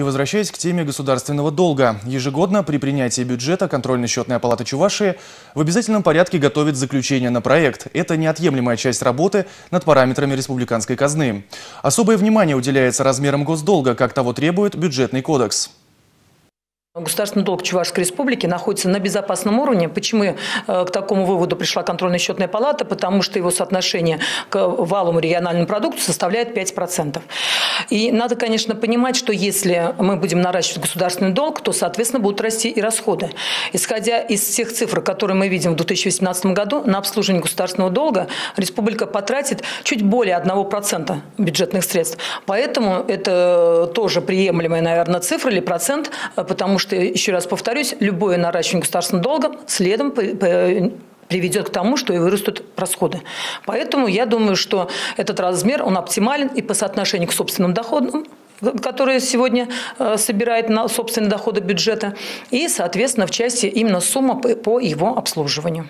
И возвращаясь к теме государственного долга. Ежегодно при принятии бюджета контрольно-счетная палата Чувашии в обязательном порядке готовит заключение на проект. Это неотъемлемая часть работы над параметрами республиканской казны. Особое внимание уделяется размерам госдолга, как того требует бюджетный кодекс. Государственный долг Чувашской республики находится на безопасном уровне. Почему э, к такому выводу пришла контрольная счетная палата? Потому что его соотношение к валовому региональному продукту составляет 5%. И надо, конечно, понимать, что если мы будем наращивать государственный долг, то, соответственно, будут расти и расходы. Исходя из всех цифр, которые мы видим в 2018 году, на обслуживание государственного долга республика потратит чуть более 1% бюджетных средств. Поэтому это тоже приемлемая, наверное, цифра или процент, потому что, еще раз повторюсь, любое наращивание государственного долга следом приведет к тому, что и вырастут расходы. Поэтому я думаю, что этот размер, он оптимален и по соотношению к собственным доходам, которые сегодня э, собирает на собственные доходы бюджета, и, соответственно, в части именно сумма по его обслуживанию.